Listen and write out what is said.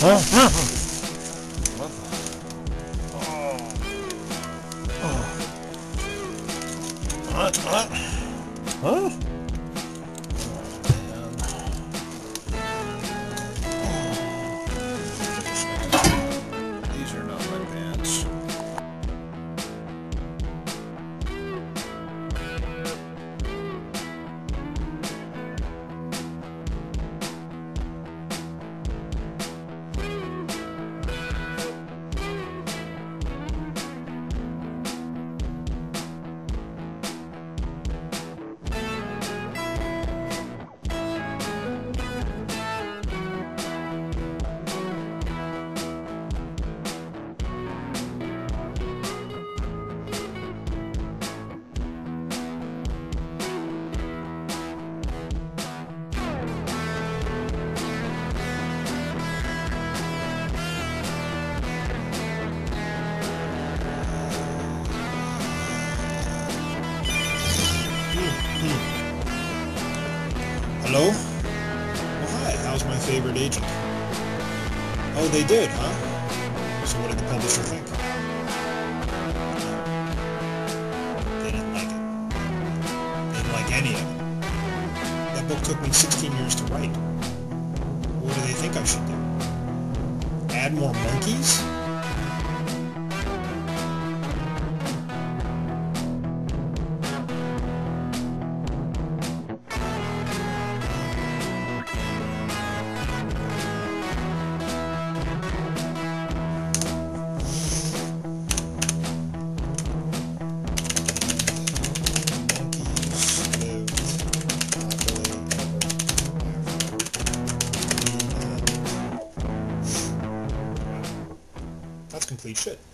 What the? What? What? Hello? Hi. How's my favorite agent? Oh, they did, huh? So what did the publisher think? They didn't like it. They didn't like any of it. That book took me 16 years to write. What do they think I should do? Add more monkeys? Complete shit.